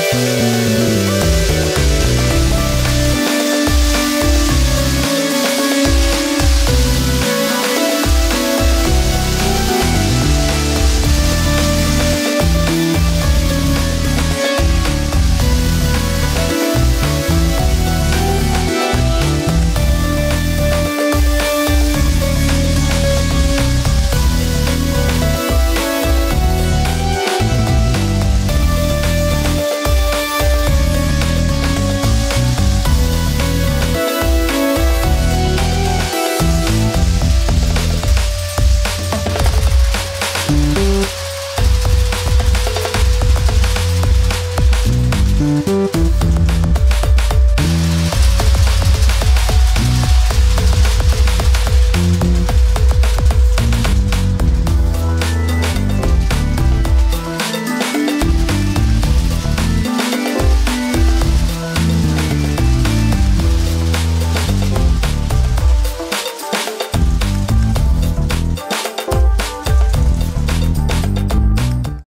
Música